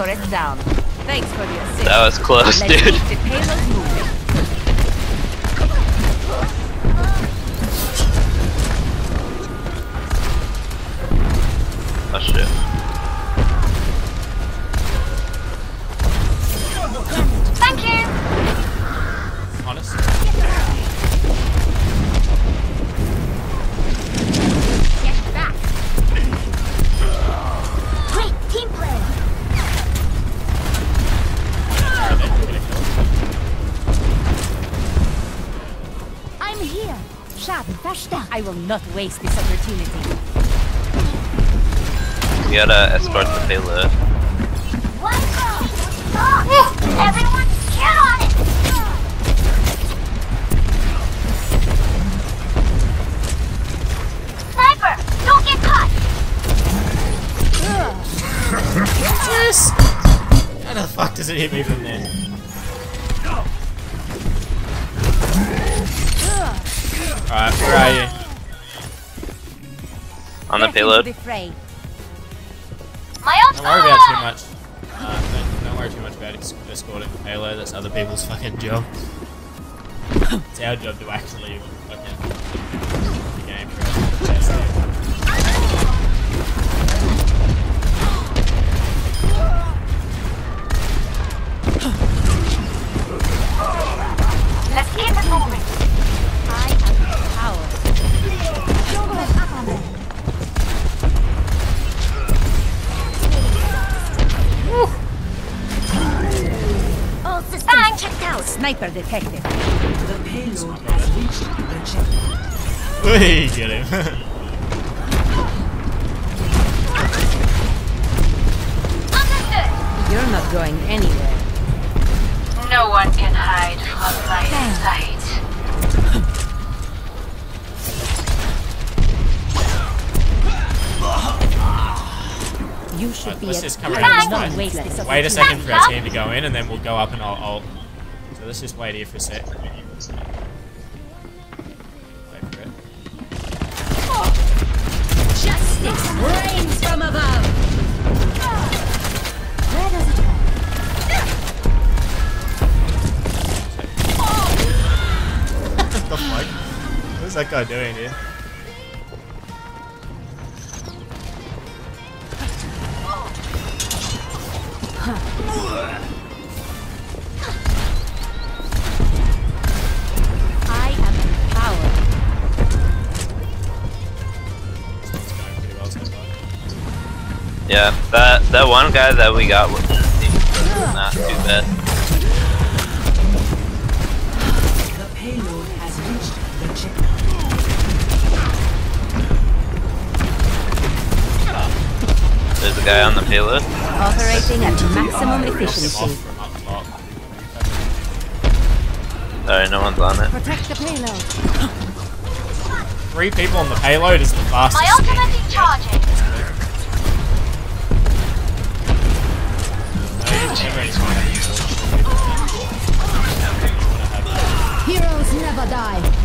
Turret down. Thanks for the assist. That was close, dude. Not waste this opportunity. We gotta escort the payload. Let's go. Stop. Everyone get on it. Sniper, don't get caught. Yes! How the fuck does it hit me On checked out. Sniper detected. Whee, get him. You're not going anywhere. No one can hide from my sight. You should be let's just come I around this not way. waste this wait a second for our team to go in and then we'll go up and I'll, I'll... So let's just wait here for a sec. Wait for it. Justice rains from above. Where does it go? What the fuck? What is that guy doing here? That that one guy that we got was not too bad. The payload has reached the checkpoint. There's a guy on the payload. Operating at maximum efficiency. from. Sorry, no one's on it. Protect the payload. Three people on the payload is the fastest. Die.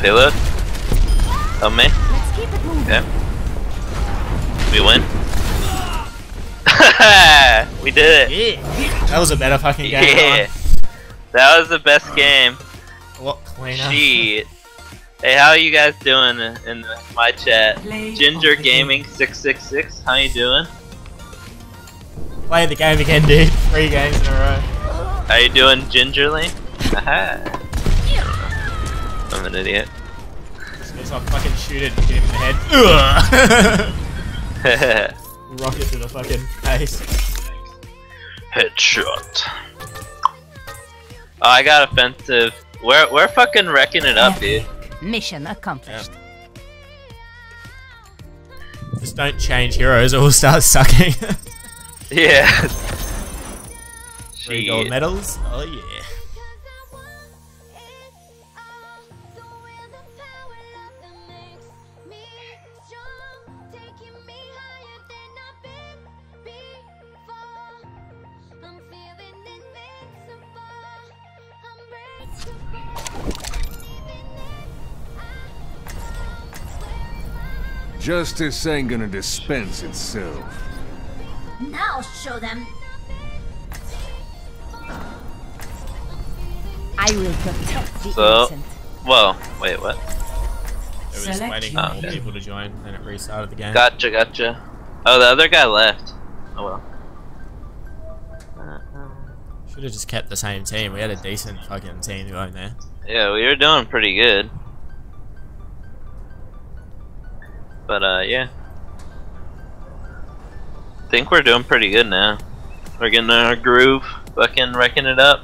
Come on the payload. Help me. Let's keep it moving. Okay. We win. we did it. Yeah. That was a better fucking game. Yeah. That was the best game. A lot cleaner. Shit. Hey, how are you guys doing in in my chat? Play Ginger Gaming six six six. How you doing? Play the game again, dude. Three games in a row. How you doing, gingerly? Aha. I'm an idiot. Just goes off fucking shoot it and hit him in the head. Rocket to the fucking face. Headshot. Oh, I got offensive. We're we're fucking wrecking it up, dude. Mission accomplished. Just don't change heroes or we'll start sucking. Yeah. Three gold medals. Oh yeah. Justice ain't gonna dispense itself. Now show them. I will protect the So- innocent. Whoa. Wait. What? It was Select waiting for more ah, team. people to join, then it restarted the game. Gotcha. Gotcha. Oh, the other guy left. Oh well. Should have just kept the same team. We had a decent fucking team going there. Yeah, we were doing pretty good. But uh, yeah. Think we're doing pretty good now. We're getting in our groove, fucking wrecking it up.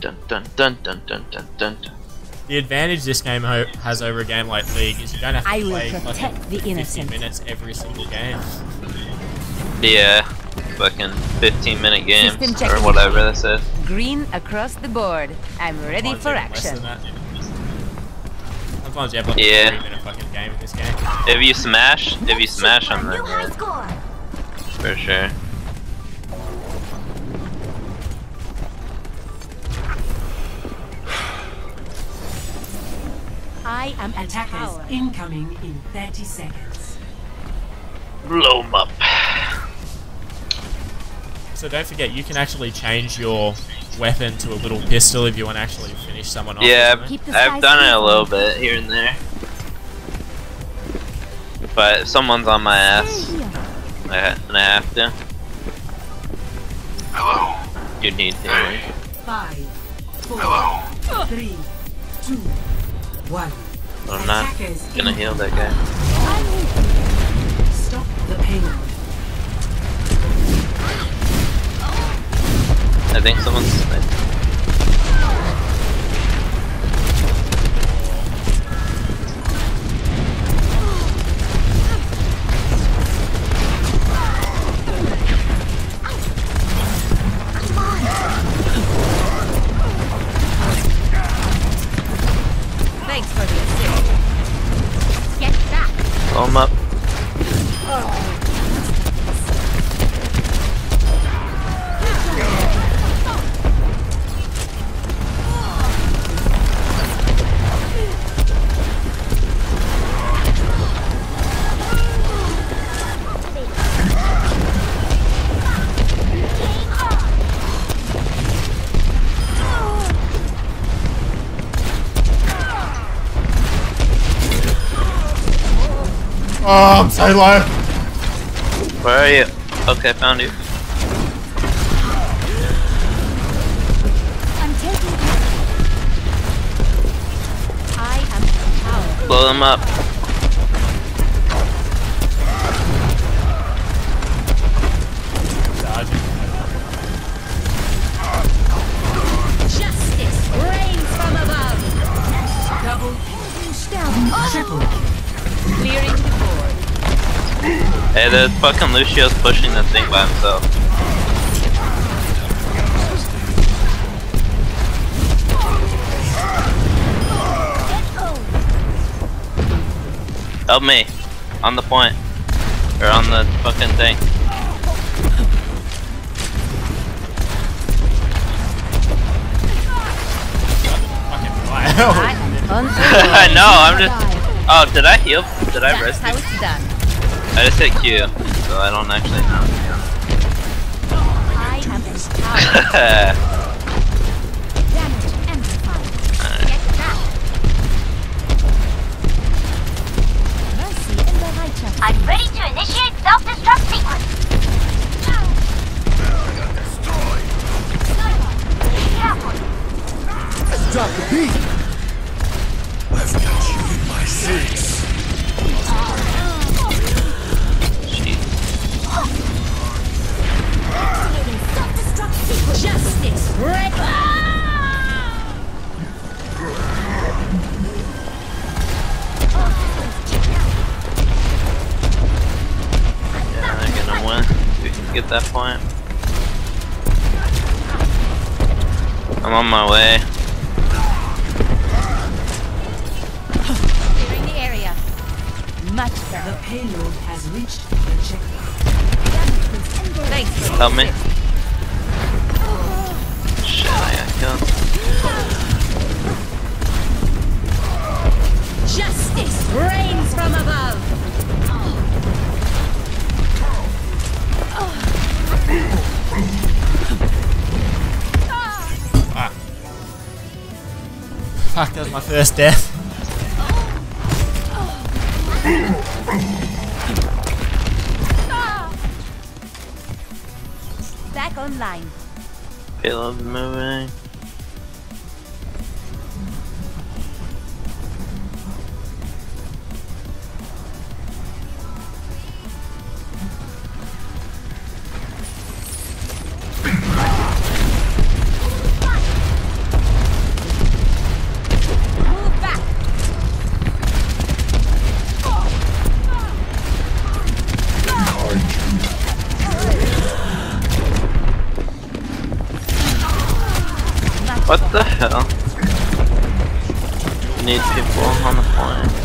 Dun dun dun dun dun dun dun. dun. The advantage this game ho- has over a game like League is you don't have to I will play protect fucking the 50 innocent. minutes every single game. Yeah, fucking 15 minute games or whatever this is. Green across the board. I'm ready Sometimes for action. than that. Sometimes you have like Yeah. a three minute fucking game in this game. If you smash, if you smash on New high them, for sure. I am a Attackers incoming in 30 seconds. Blow 'em up. So don't forget, you can actually change your weapon to a little pistol if you want to actually finish someone off. Yeah, isn't it? Keep the I've done it a little bit here and there. But if someone's on my ass, I and I have to, Hello. you need healing. Five, four, Hello. three, two, one. I'm not gonna heal that guy. Stop the payload. I think someone's. I'm low. Where are you? Okay, I found you. I'm taking. I am a. Blow them up. The fucking Lucio's pushing the thing by himself. Help me. On the point. Or on the fucking thing. I know, I'm just. Oh, did I heal? Did I rest I just hit Q, so I don't actually know. power. Damage amplified. Get that. Mercy in the righteous. I'm ready to initiate self-destruct sequence. Careful. Drop the beat! I've got you in my sights. Justice. Red. Yeah, they're gonna win. We can get that point. I'm on my way. Clearing the area. Much better. The payload has reached the checkpoint. Thanks. for Help me. I. Justice rains from above. Fuck, that was my first death. Back online. Payload's moving. What the hell? Need people on the point.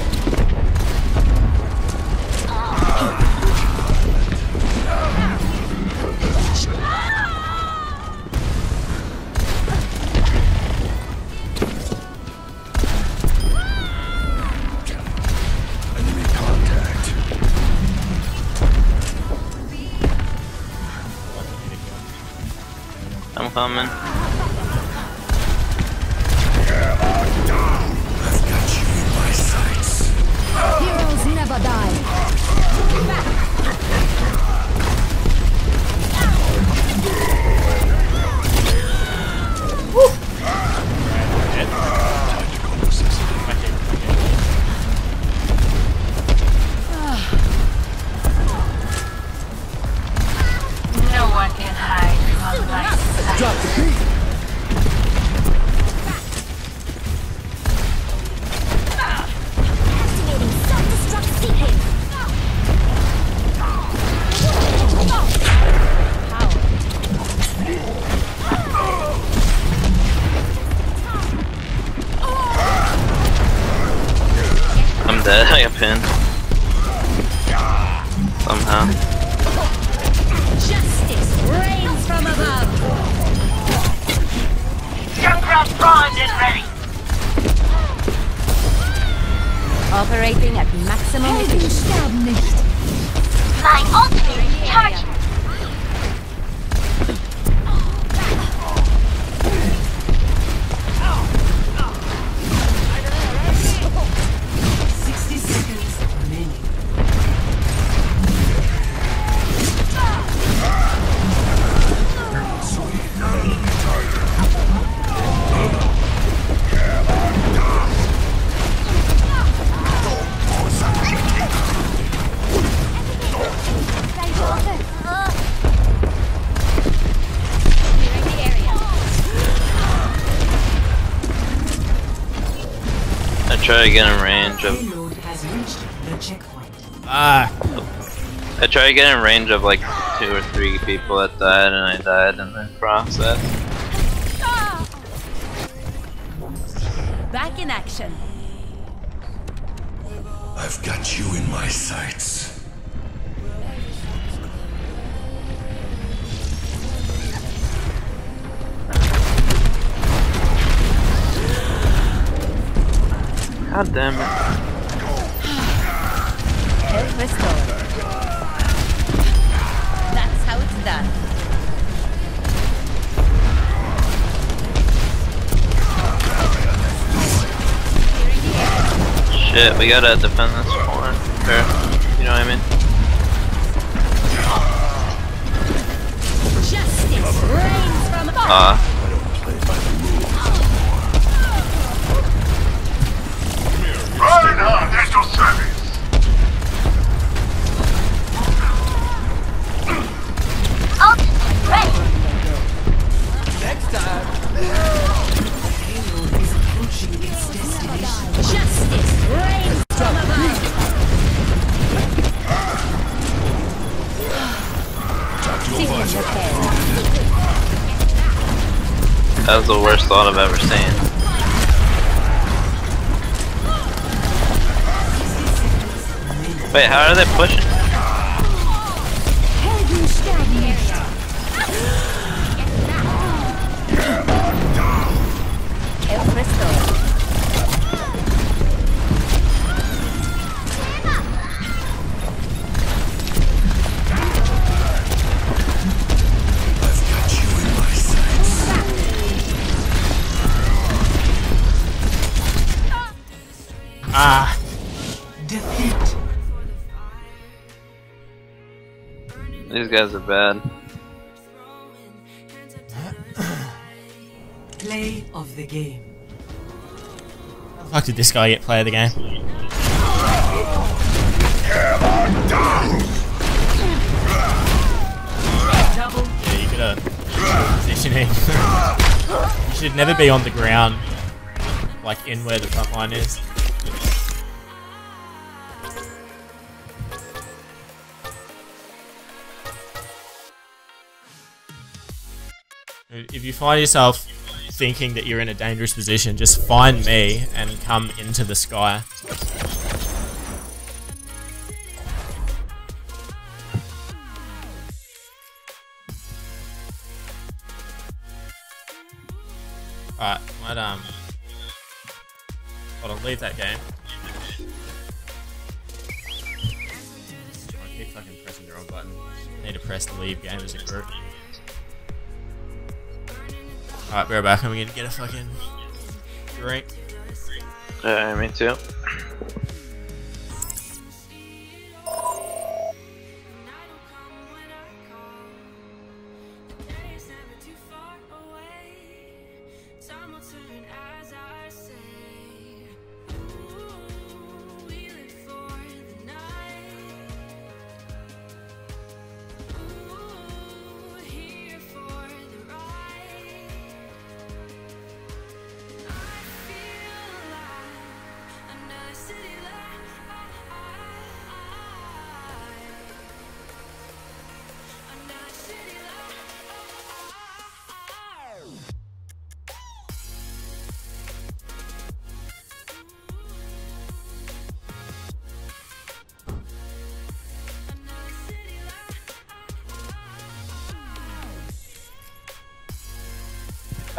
Try to get in range of. Payload has reached the checkpoint. Ah, I try to get in range of like two or three people at that died, and I died in the process. Back in action. I've got you in my sights. God damn it. That's how it's done. Shit, we gotta defend this corner. Fair. You know what I mean? Ah. That was the worst thought I've ever seen. Wait, how are they pushing? El. These guys are bad. Play of the game. how the fuck did this guy get player of the game? Yeah, you could have positioning. you should never be on the ground, like in where the front line is. If you find yourself thinking that you're in a dangerous position, just find me and come into the sky. Alright, let um Hold on, leave that game. I keep fucking pressing the wrong button. Need to press the leave game as a group. Alright, we're back we're gonna get a fucking drink. Yeah, me too.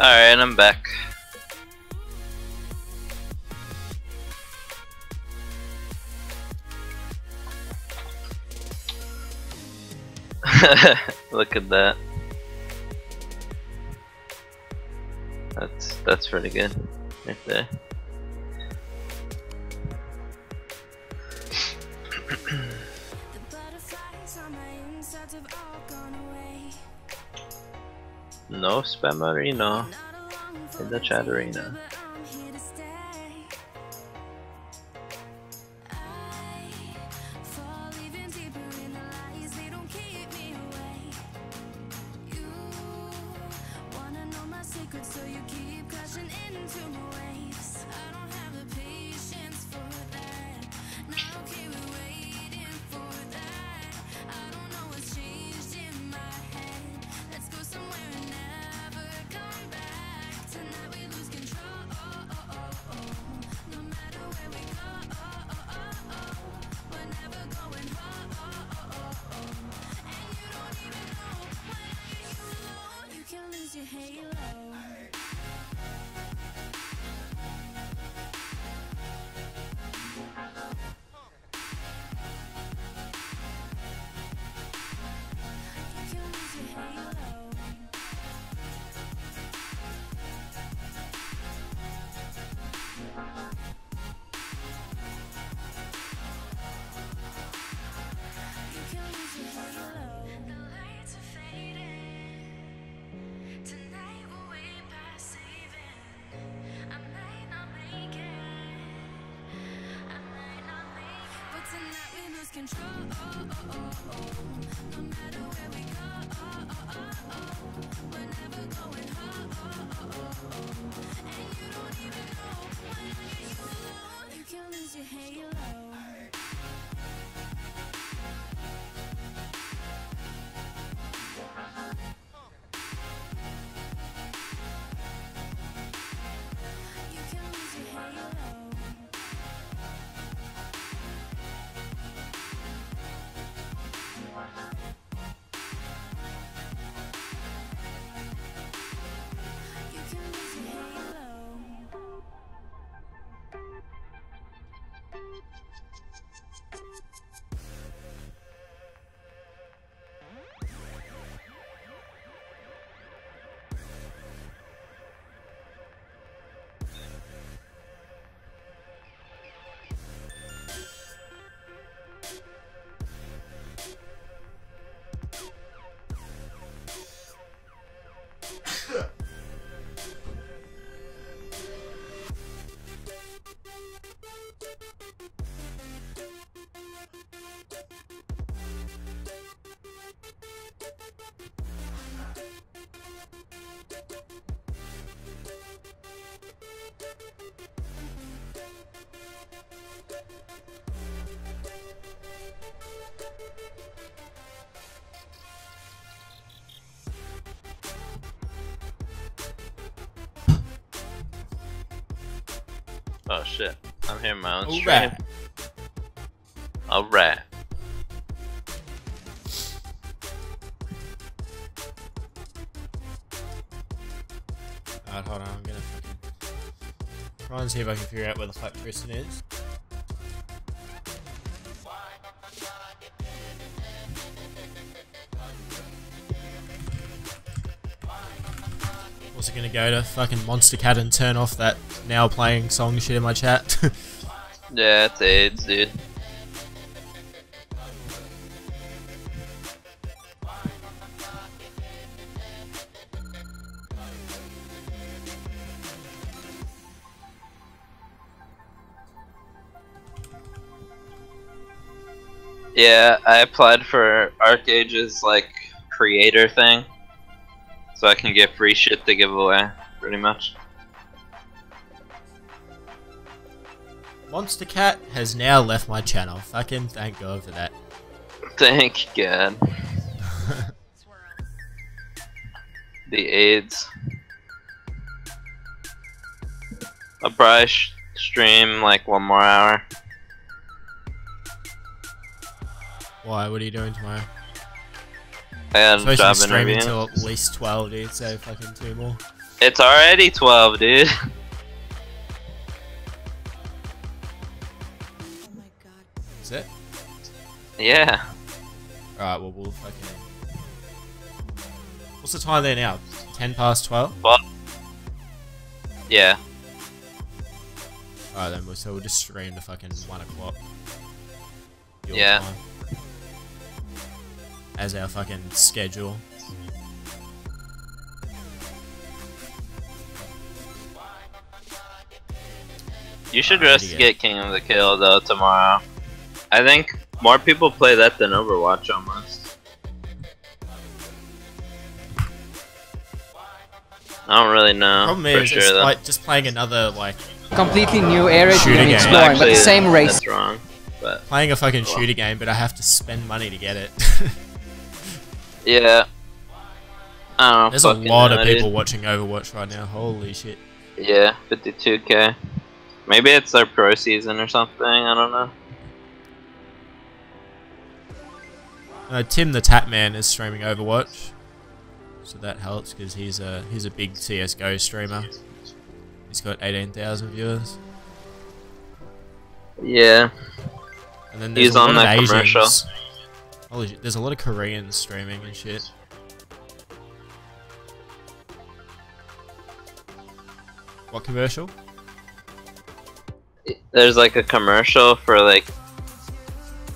Alright, I'm back. Look at that. That's that's pretty good right there. No spammerino in the chat arena. halo. control No matter where we go We're never going home And you don't even know When I get you alone You can lose your halo Oh shit. I'm hearing my own stream. Alright. Alright, hold on, I'm gonna fucking try and see if I can figure out where the fuck Tristan is. Also gonna go to fucking Monstercat and turn off that now playing song shit in my chat. Yeah, it's AIDS, dude. Yeah, I applied for ArcheAge's like creator thing, so I can get free shit to give away, pretty much. Monstercat has now left my channel. Fucking thank God for that. Thank God. the AIDS. I'll probably sh- stream like one more hour. Why? What are you doing tomorrow? I had a Supposed to be job streaming interview. until at least 12, dude, so fucking two more. It's already 12, dude. yeah. Alright, well, we'll fucking. What's the time there now? 10 past 12? Well, yeah. Alright, then, we'll, so we'll just stream to fucking 1 o'clock. Yeah. time. As our fucking schedule. You should just get King of the Kill though tomorrow. I think more people play that than Overwatch almost. I don't really know Problem for is, sure it's though. like just playing another, like, completely new area to Shooting be game. exploring, but the same race. That's wrong. But playing a fucking shooter game, but I have to spend money to get it. yeah. I don't know. There's a lot know, of dude. people watching Overwatch right now. Holy shit. Yeah, 52k. Maybe it's their pro season or something. I don't know. Uh, Tim the Tatman is streaming Overwatch, so that helps because he's a he's a big CS:GO streamer. He's got eighteen thousand viewers, Yeah. and then there's He's a lot on of that Asians. commercial. Holy shit, there's a lot of Koreans streaming and shit. What commercial? There's like a commercial for like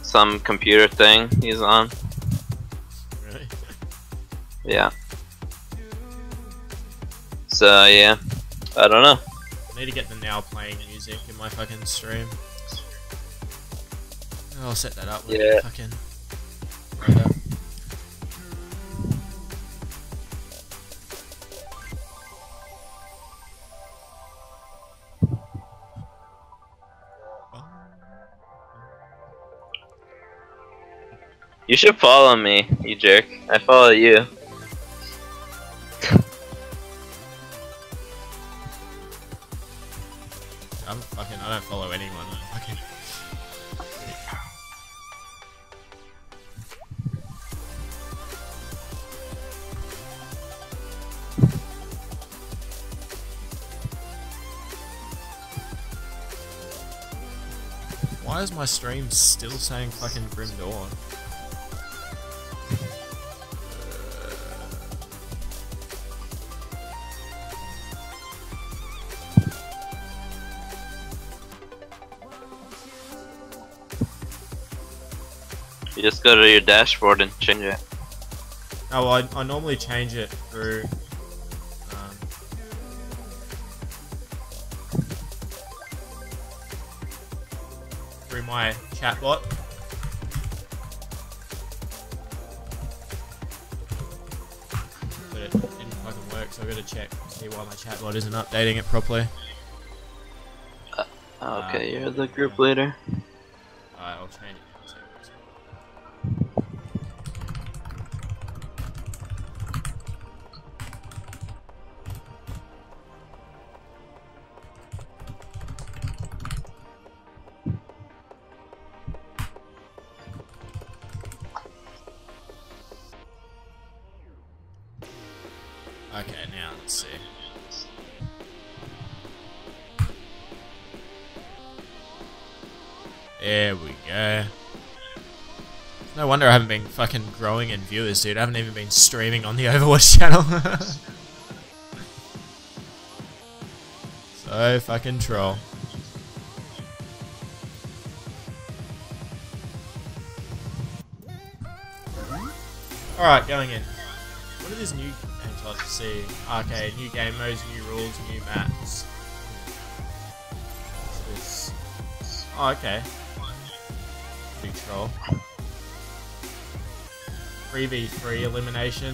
some computer thing he's on. Yeah. So yeah, I don't know. I need to get the now playing music in my fucking stream. I'll set that up with Yeah. fucking. Right. You should follow me, you jerk. I follow you. I'm fucking. I don't follow anyone. Fucking. Why is my stream still saying fucking Grim Dawn? Just go to your dashboard and change it. Oh, I, I normally change it through. Um, through my chatbot. But it didn't fucking work, so I gotta check see why my chatbot isn't updating it properly. Okay, you're the group leader. Fucking growing in viewers, dude. I haven't even been streaming on the Overwatch channel. so fucking troll. Alright, going in. What are these new games like to see? Okay, new game modes, new rules, new maps. Oh, okay. Big troll. 3v3 elimination.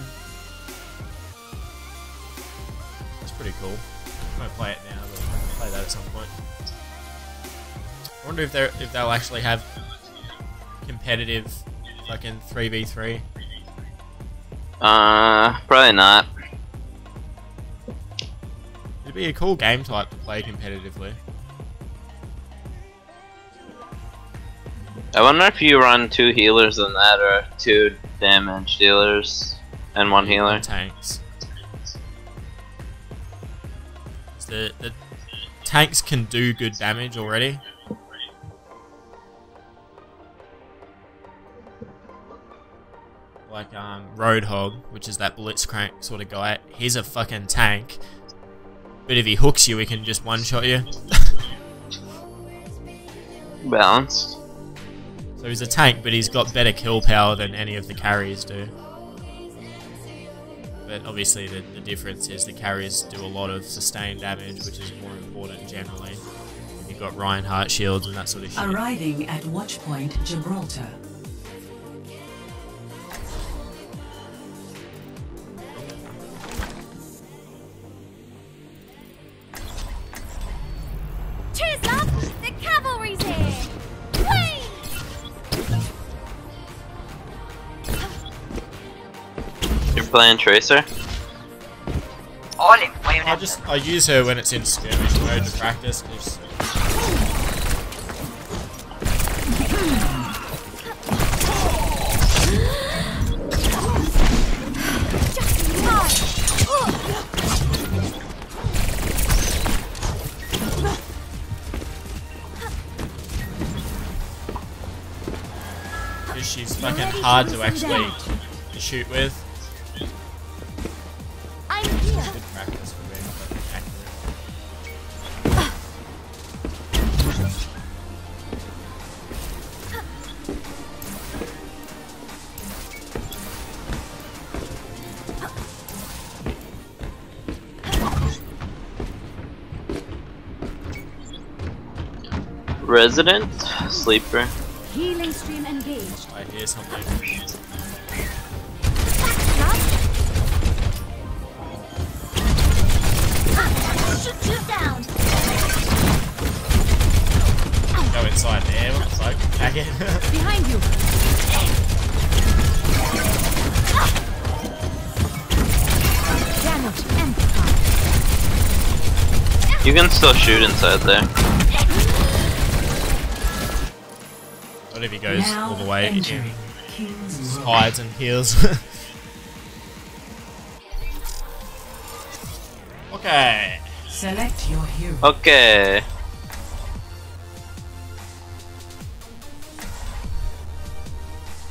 That's pretty cool. I play it now, but I'll play that at some point. I wonder if if they'll actually have competitive fucking 3v3. Uh, probably not. It'd be a cool game type to play competitively. I wonder if you run two healers in that or two damage dealers and one healer. Tanks. The, the tanks can do good damage already. Like um, Roadhog, which is that Blitzcrank sort of guy. He's a fucking tank. But if he hooks you, he can just one-shot you. Balanced. So he's a tank, but he's got better kill power than any of the carriers do. But obviously, the, the difference is the carriers do a lot of sustained damage, which is more important generally. You've got Reinhardt shields and that sort of shit. Arriving at Watchpoint Gibraltar. Playing Tracer? I just I use her when it's in skirmish mode to practice. 'cause Just in because she's fucking hard to actually shoot with. Resident? Sleeper? Healing stream engaged. I hear something. Shoot you down. Go inside there. What the fuck? Back in. Behind you. Damage amplified. You can still shoot inside there. Goes Now all the way? He entering hides and heals. okay. Select your hero. Okay.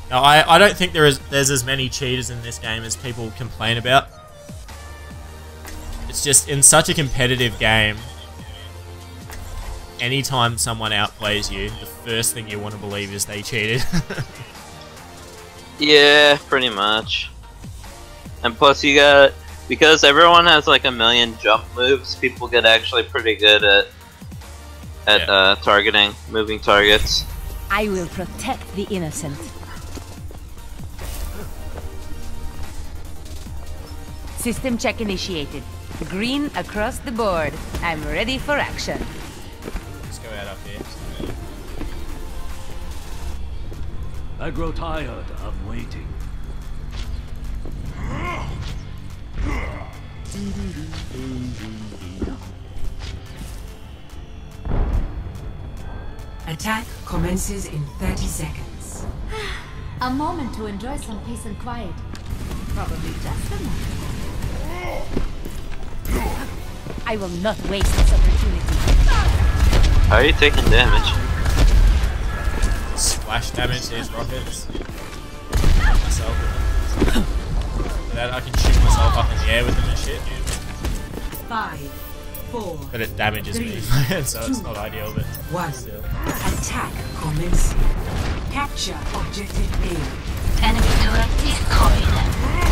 Now, I, I don't think there is there's as many cheaters in this game as people complain about. It's just in such a competitive game. Anytime someone outplays you, the first thing you want to believe is they cheated. Yeah, pretty much. And plus, you got because everyone has like a million jump moves. People get actually pretty good at at Yeah. uh, targeting, moving targets. I will protect the innocent. System check initiated. Green across the board. I'm ready for action. Let's go out up here. I grow tired of waiting. Attack commences in 30 seconds. A moment to enjoy some peace and quiet. Probably just a moment. I will not waste this opportunity. How are you taking damage? Splash damage these rockets. Myself with them. So that I can shoot myself up in the air with them and shit. dude. Five, four, But it damages me, so it's not ideal, but one. still. Attack commencing. Capture objective A. Enemy turret destroyed.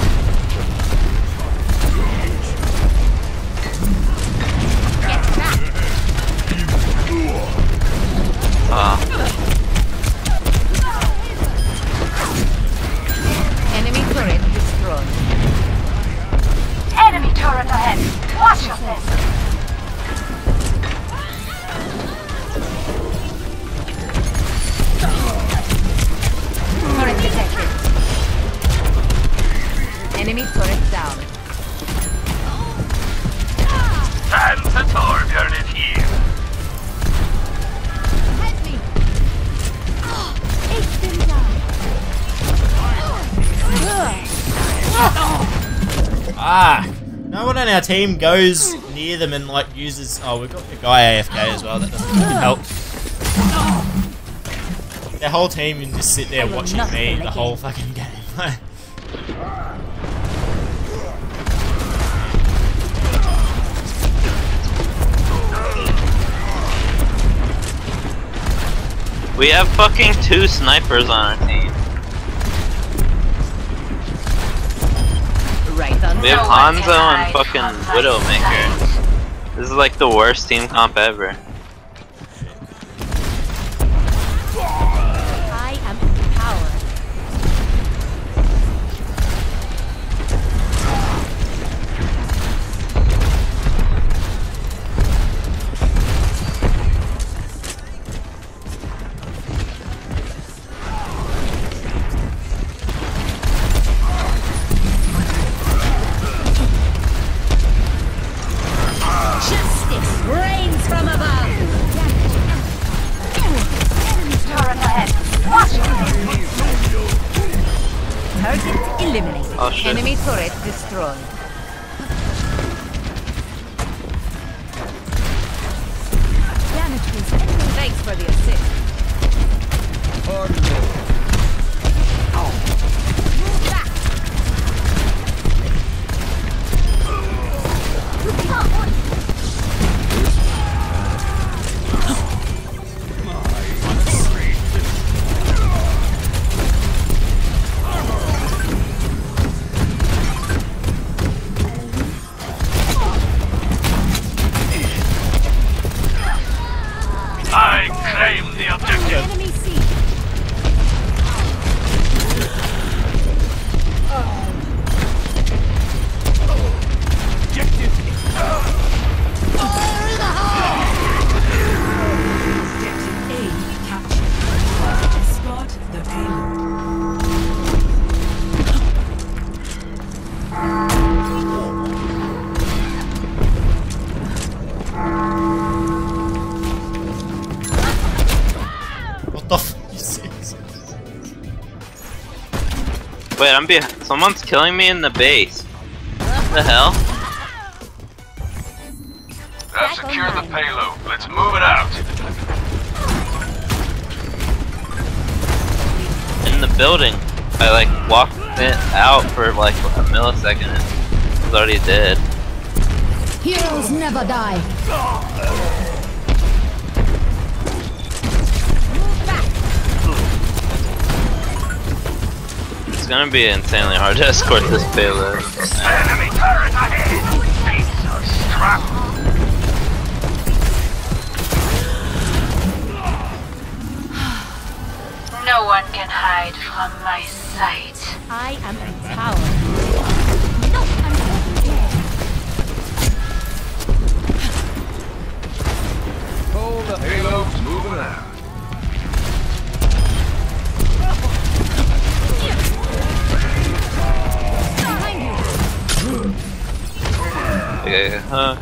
Ah, Enemy turret destroyed. Enemy turret ahead. Watch yourself. Our team goes near them and like uses. Oh, we've got a guy AFK as well. That doesn't help. The whole team can just sit there watching me the whole fucking game. we have fucking two snipers on our team. Right on. We have No one can Hanzo and fucking Widowmaker. This is like the worst team comp ever. Wait, I'm behind. Someone's killing me in the base. What the hell? I've secured the payload. Let's move it out. In the building. I like walked it out for like a millisecond and it was already dead. Heroes never die. Gonna be insanely hard to escort this payload. Enemy turret ahead. Piece of strap. No one can hide from my sight. I am empowered. No, I'm Hold the Payload's moving out. Okay, huh?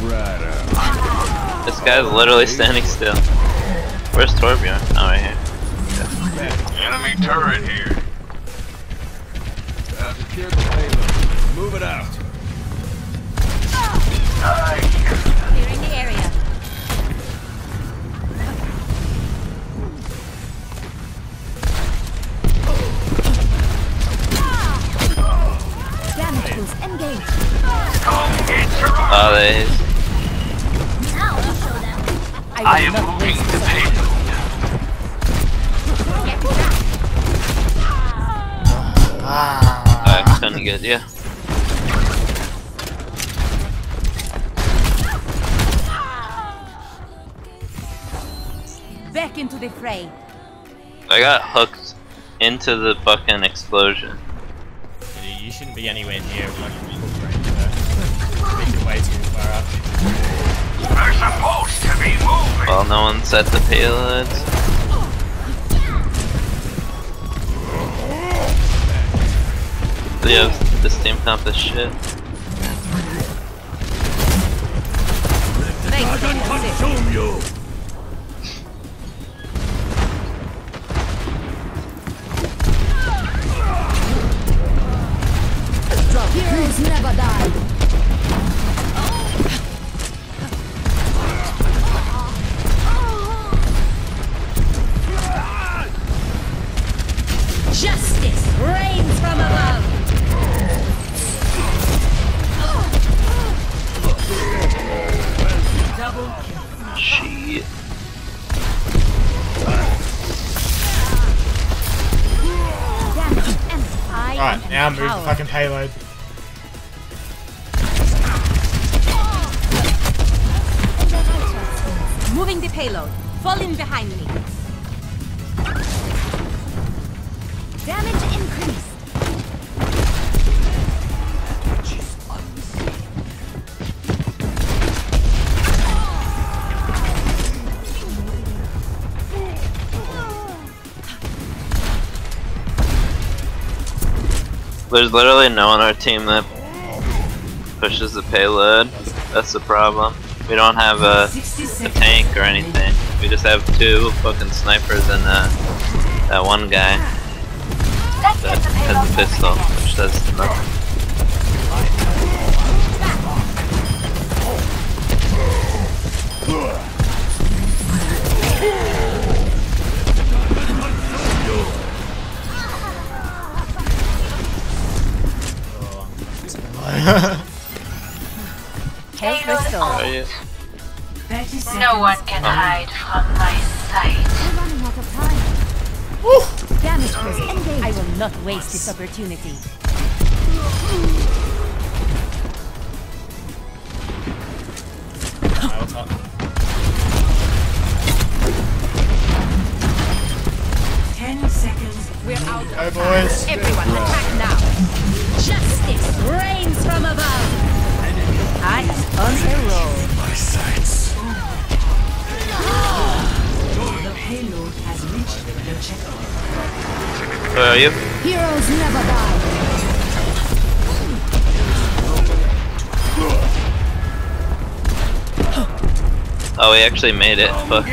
right. This guy's literally standing still. Where's Torbjorn? Oh, right here. Enemy turret here. I've the payload. Move it out. Clearing Oh, they. Now I'll show them. I I will am not moving waste the this payload. Get back. I couldn't get you. Back into the fray. I got hooked into the fucking explosion. You shouldn't be anywhere near way too far up. We're supposed to be moving. Well, no one set the payloads. Yeah, this team comp is shit. Thanks, Consume you. Heroes never die. The There's literally no one on our team that pushes the payload. That's the problem. We don't have a, a tank or anything. We just have two fucking snipers and uh, that one guy that has a pistol, which does nothing. Health Payload restored. Are oh, you? 30 seconds. No one can hide from my sight. We're running out of time. Damage boost engaged. I will not waste this opportunity. I'll top. Ten seconds. We're out Go of boys. Everyone attack now. Justice rains from above. I am on a roll. My sights. The payload has reached the checkpoint. Uh, Where are you? Heroes never die. Oh, we actually made it. Fuck.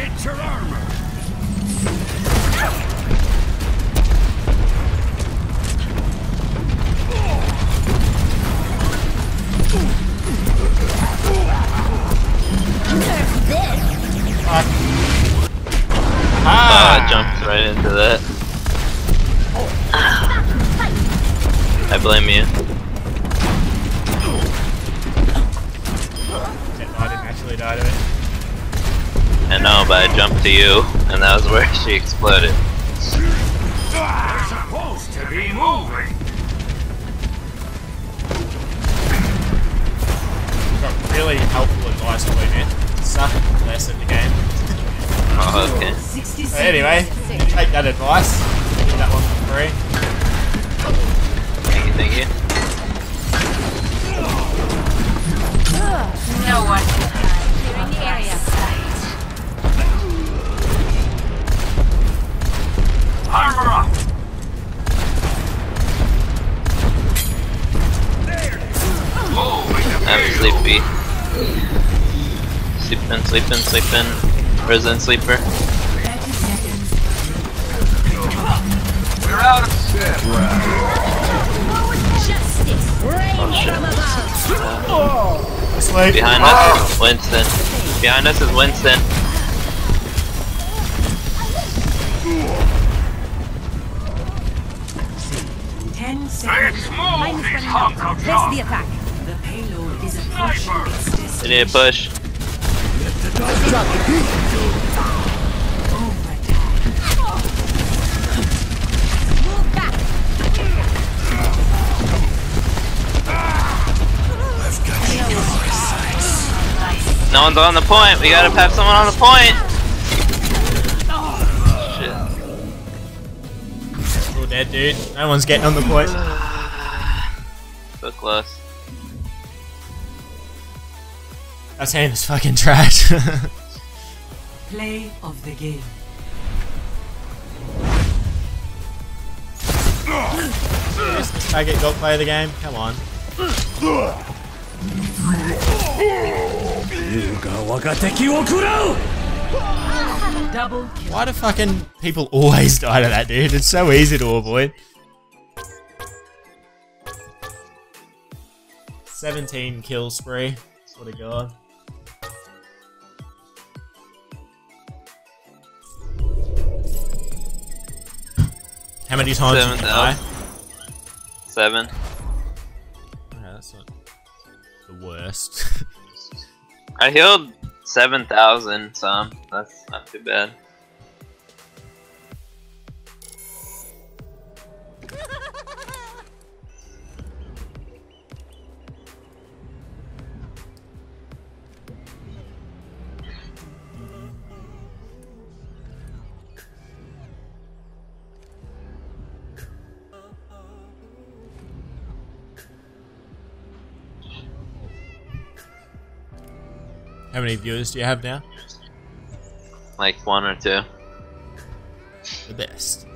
Exploded. Sleeping, sleeping, sleeping. Prison sleeper. 30 seconds. We're out of step. Oh, shit. from above. Sleep. Behind us is Winston. Behind us is Winston. Ten seconds. Let's move Mine this is hunk running out. of There's the attack. The payload is approaching its need a push. Drop the beat. My. No one's on the point. We gotta have someone on the point. Shit. All dead, dude. No one's getting on the point. Team is fucking trash. Play of the game. This faggot got play of the game. Come on. Double kill. Why do fucking people always die to that, dude? It's so easy to avoid. 17 kill spree. Swear to God. How many times did Seven you die? thousand. Seven. Okay, that's not the worst. I healed 7,000 some. That's not too bad. How many viewers do you have now? Like one or two. The best.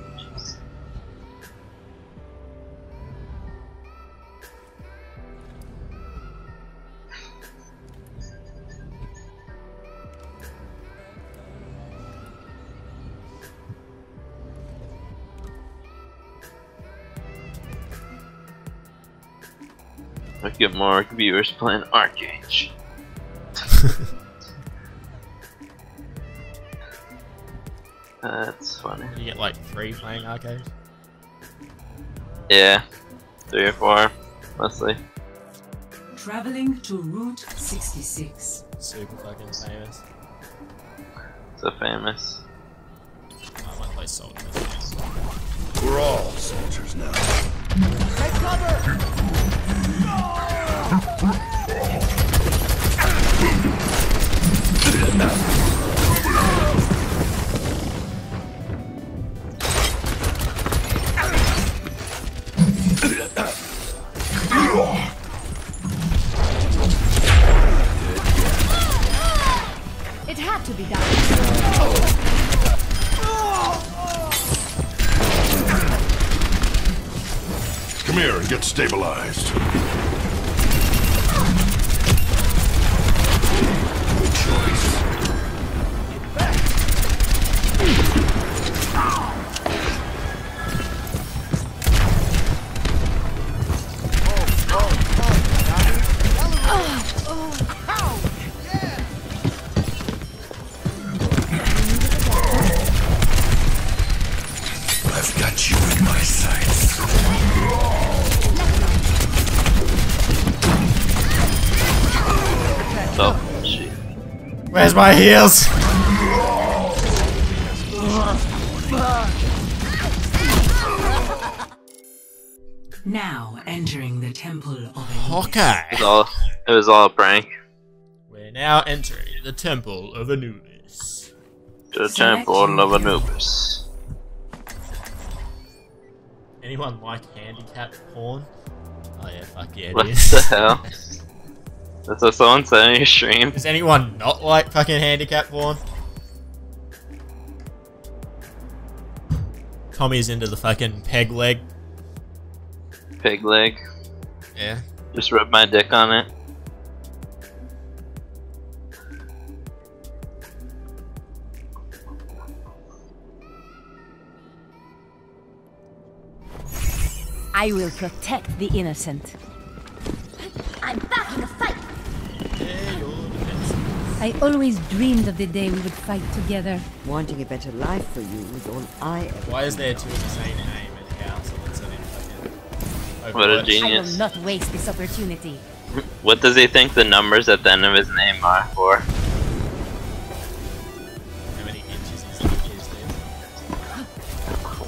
We get more viewers playing Arcade. get like three playing arcade. Yeah. Three or four, mostly. Traveling to Route 66. Super fucking famous. So famous. I might play Salt. We're all soldiers now. It here my heels? Now entering the temple of Okay. It was all, it was all a prank. We're now entering the Temple of Anubis. The Temple of Anubis. Anyone like handicap porn? Oh yeah, fuck yeah, What the hell? That's what someone said on your stream. Does anyone not like fucking handicap porn? Tommy's into the fucking peg leg. Peg leg. Yeah. Just rub my dick on it. I will protect the innocent. I'm back in the fight. I always dreamed of the day we would fight together. Wanting a better life for you is all I ever Why is there two of the same name in house and it's in fucking What a Overwatch? I will not waste this opportunity. What does he think the numbers at the end of his name are for? How many inches is, is this?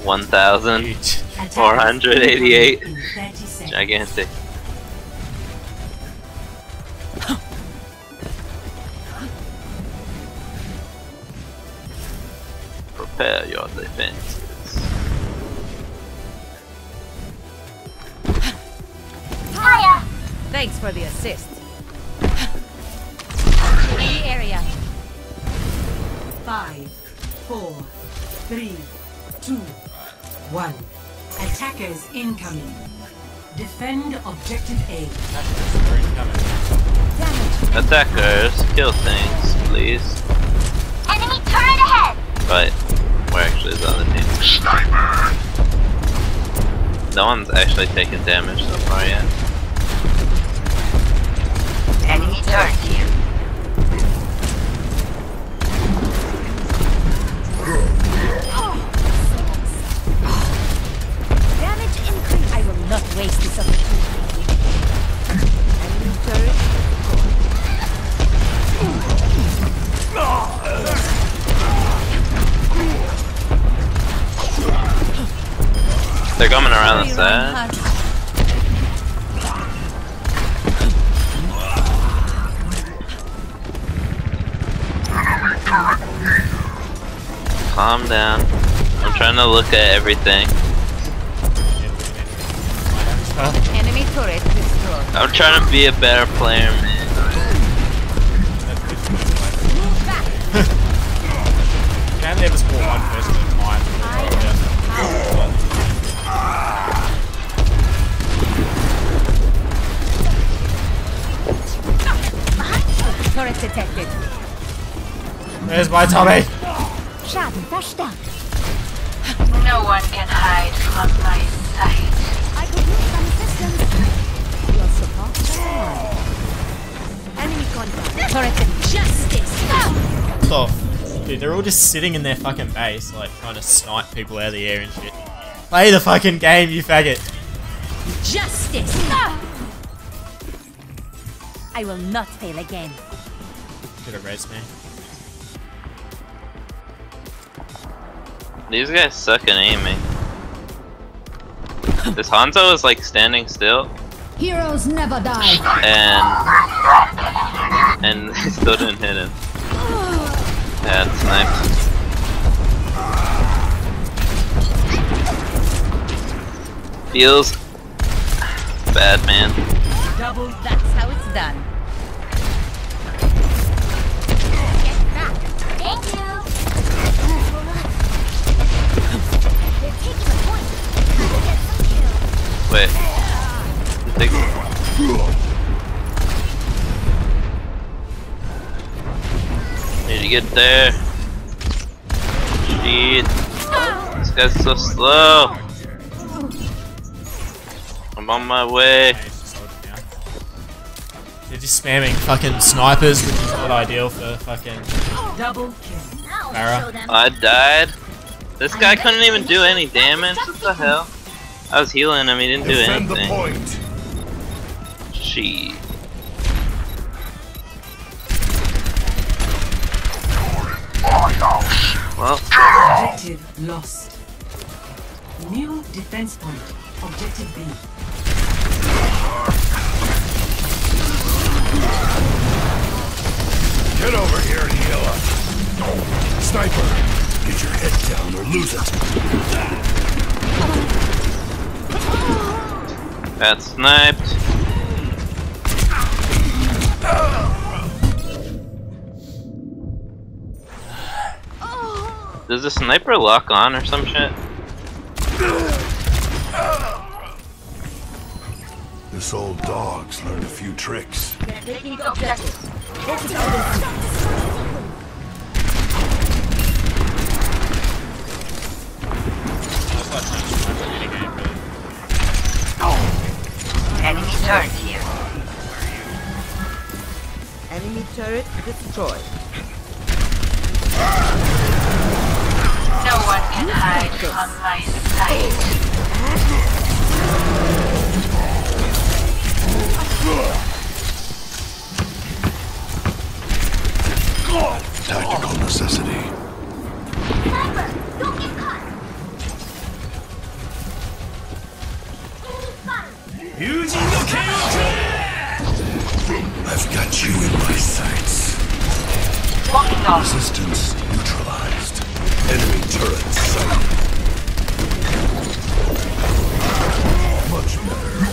1,000. Huge. 488. in 30 seconds. Gigantic. Prepare your defenses. Hiya. Thanks for the assist. In the area. Five, four, three, two, one. Attackers incoming. Defend objective A. Attackers, kill things, please. Enemy turret ahead. But we're actually the other team. Sniper! No one's actually taken damage so far yet. Enemy turret here. They're coming around the eh? side. Calm down. I'm trying to look at everything. Enemy turret destroyed. I'm trying to be a better player, man. There's my Tommy! Schaden verstärkt. No one can hide from my sight. I could use some assistance. Your support? Enemy contact. Turret justice. Dude, they're all just sitting in their fucking base, like trying to snipe people out of the air and shit. Play the fucking game, you faggot! Justice. I will not fail again. Could have res me. These guys suck at aiming. This Hanzo is like standing still Heroes never die. and and they still didn't hit him. Yeah, it's sniped. Feels bad, man. Double That's how it's done. Wait. Take- Need to get there. Shit. This guy's so slow. I'm on my way. Okay, it's just holding now. They're just spamming fucking snipers, which is not ideal for fucking double kill. Now Pharah. show them. I died. This guy couldn't even do any damage. What the hell? I was healing him. He didn't do Defend the anything. point. Shit. Well, Objective lost. New defense point. Objective B. Get over here and heal up. Sniper, get your head down or lose it. Got sniped. Does the sniper lock on or some shit? This old dog's learned a few tricks. Turret here. Enemy turret destroyed. No one can hide from my sight. Tactical necessity. I've got you in my sights. Resistance neutralized. Enemy turret sighted. Much better.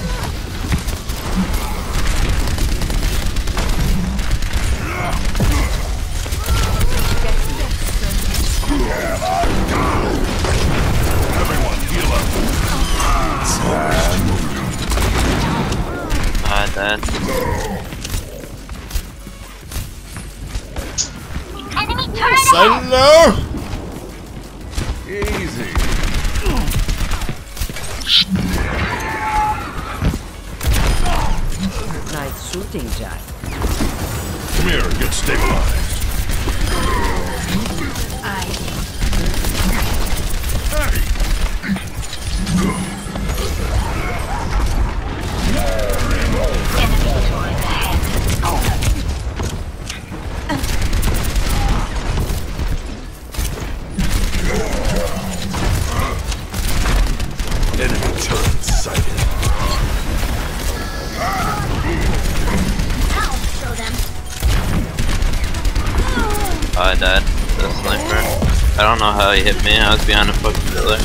I died. The sniper. I don't know how he hit me. I was behind a fucking pillar.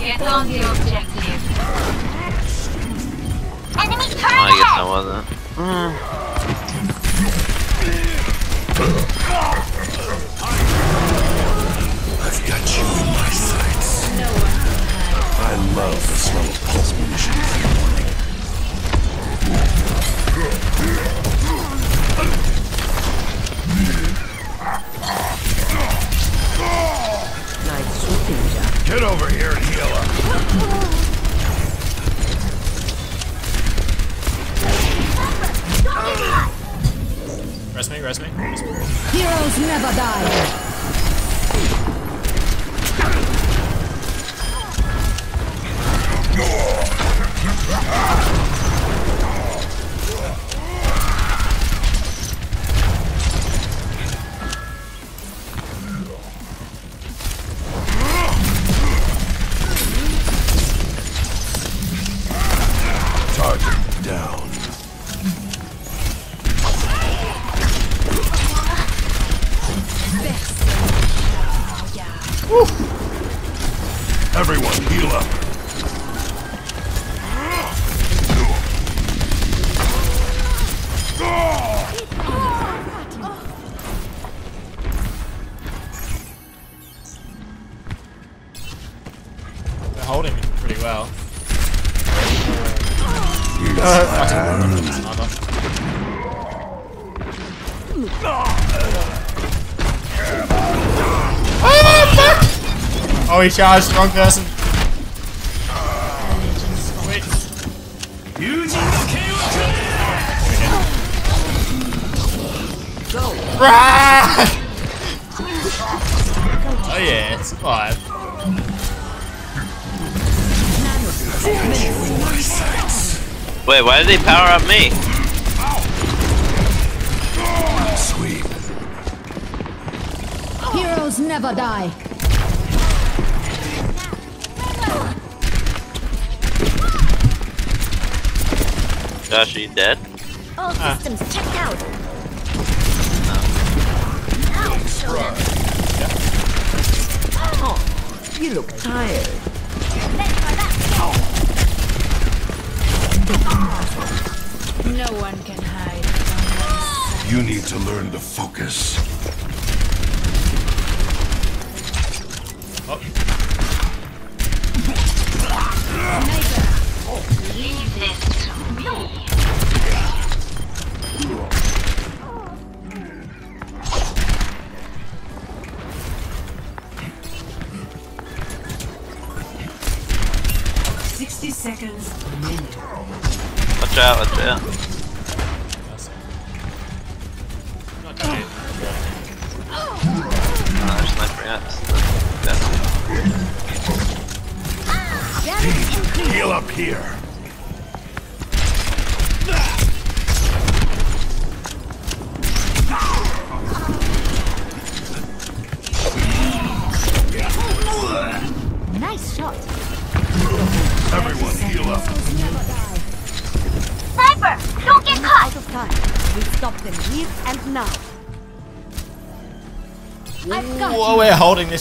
Get on the objective. Enemy turret Oh, I guess I wasn't. I've got you in my sights. I love the smell of pulse munitions in the morning. Over here and heal up. Rest me, rest me. Rest me. Heroes never die. Oh, he charged, wrong person. Wait. Rah! Oh yeah, survive. Wait, why did they power up me? Sweep. Heroes never die. Josh, are you dead? All ah. systems checked out. You look tired. No one can hide You need to learn to focus.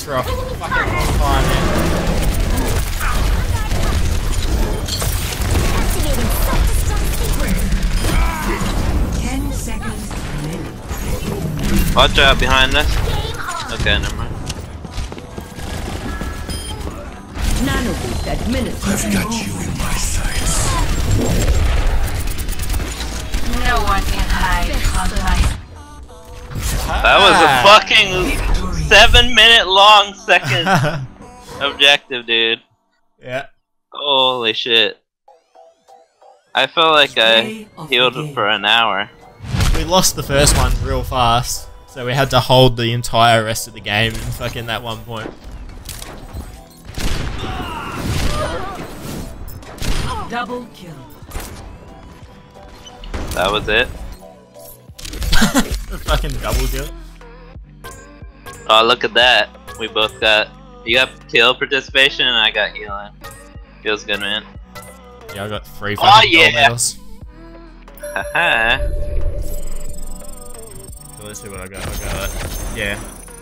For a fucking long time, man. Activating self-destruct sequence. Ten seconds. Watch out behind us. Okay, never mind. Nanoboost administered. I've got you in my sights. No one can hide from my That was a ah. fucking seven minute long second objective, dude. yeah. Holy shit. I felt like I healed for an hour. We lost the first one real fast, so we had to hold the entire rest of the game in fucking that one point. Double kill. That was it. Fucking double kill. Oh, look at that. We both got. You got kill participation, and I got healing. Feels good, man. Yeah, I got three Oh, fucking gold yeah. medals. Haha. Uh-huh. So let's see what I got. I got, yeah,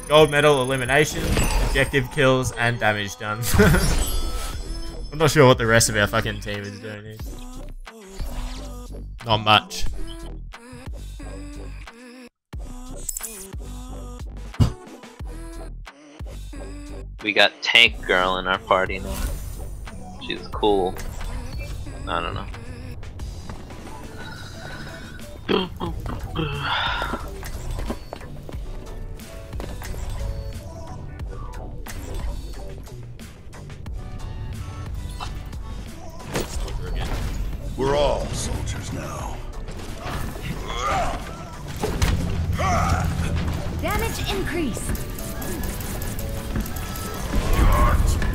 gold medal, elimination, objective kills, and damage done. I'm not sure what the rest of our fucking team is doing here. Not much. We got Tank Girl in our party now. She's cool. I don't know. We're all soldiers now. damage increased. Powered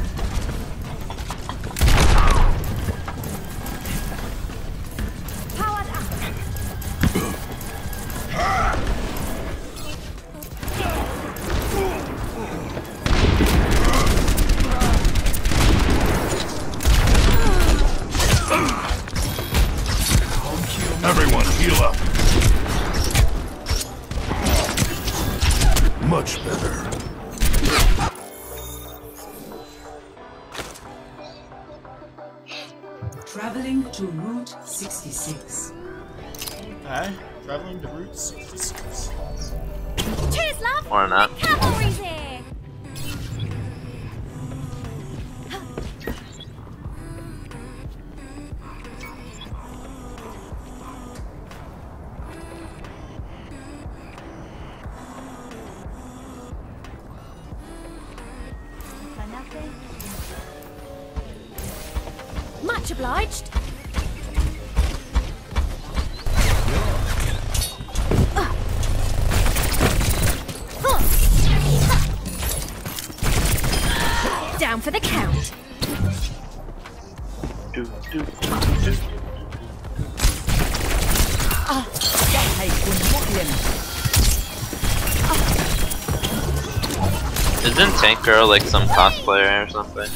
Tank Girl like some cosplayer or something?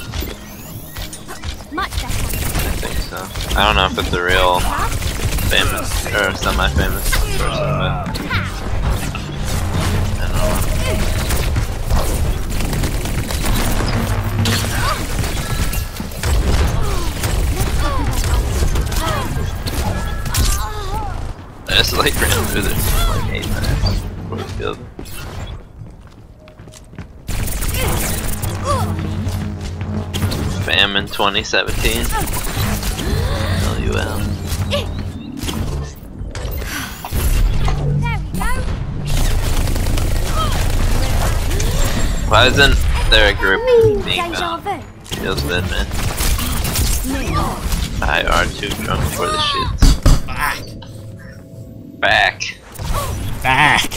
I think so. I don't know if it's a real famous or semi-famous person, but I don't know. I just like ran through this 2017. LUL. There we go. Why isn't there a group being Deja found? Feels good, man. I are too drunk for the shits. Back. Back. Back.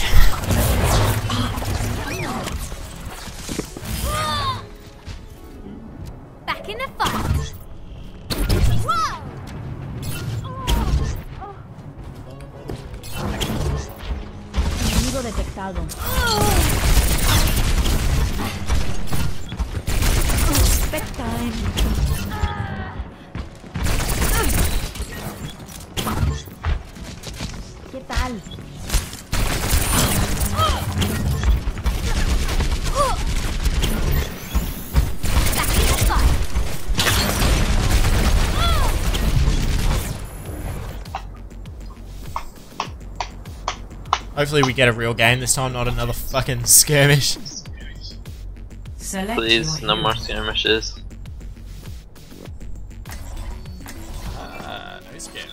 Hopefully we get a real game this time, not another fucking skirmish. Select Please, no hero. more skirmishes. Uh, no skirmish.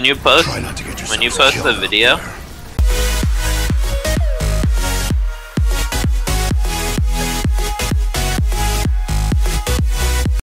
When you post Try not to get yourself when you post the video.